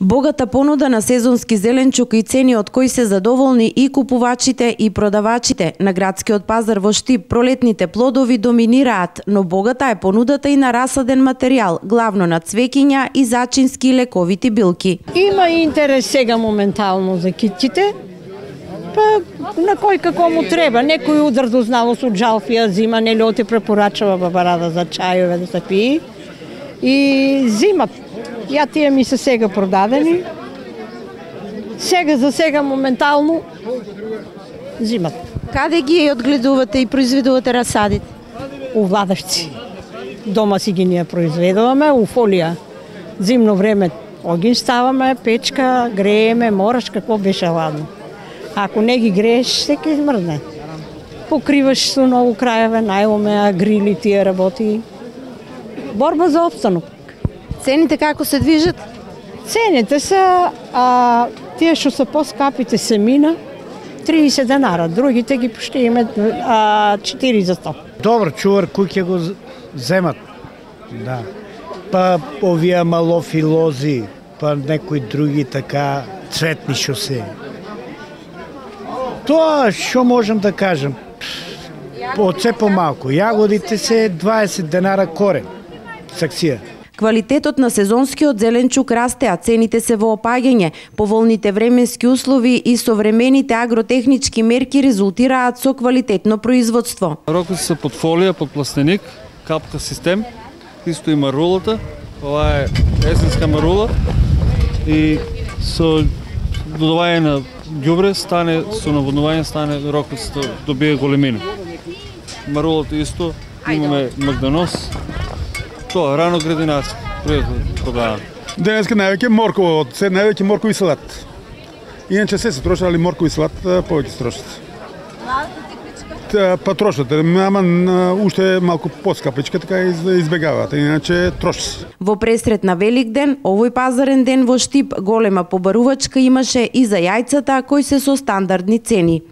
Богата понуда на сезонски зеленчук и цени од кои се задоволни и купувачите и продавачите. На градскиот пазар во Штип пролетните плодови доминираат, но богата е понудата и на расаден материјал, главно на цвеќиња и зачински и лековити билки. Има интерес сега моментално за китите, па на кој како му треба. Некој удар дознавост од жалфија зима, нели оте препорачава бабарада за чајове да се пие. И зимат Ја тие ми се сега продадени. Сега за сега моментално зимат. Каде ги одгледувате и произведувате расадите? У владашци. Дома си ги ние произведуваме, у фолија. Зимно време огин ставаме, печка, грееме, мораш какво беше ладно. Ако не ги грееш, се ке измрзне. Покриваш со ново крајеве, најломе, грили тие работи. Борба за обстанок. Цените како се движат? Цените се, а, тие што се поскапите се мина, 30 денара, другите ги поштиме а, 4 за 100. Добро, чувар кој ќе го земат. Да. Па овие малофи лози, па некои други така цветни што се. Тоа што можам да кажам? Од се помалку. Јагодите се 20 денара корен. Саксија. Квалитетот на сезонскиот зеленчук расте, а цените се во опаѓање. Поволните временски услови и современите агротехнички мерки резултираат со квалитетно производство. Рокоци се под фолија, под пластеник, капка систем, исто и марулата. Ова е есенска марула и со додавање на ѓубре стане со наводнување стане рокоците добие големина. Марулата исто имаме магданос, Тоа, рано градинарски, продавам. Денеска највеќе морково, се највеќе моркови салат. Иначе се се трошат, али моркови салат повеќе се трошат. Па трошат, ама уште малку поскапичка, така избегаваат, иначе троши Во пресрет на Великден, овој пазарен ден во Штип, голема побарувачка имаше и за јајцата кои се со стандардни цени.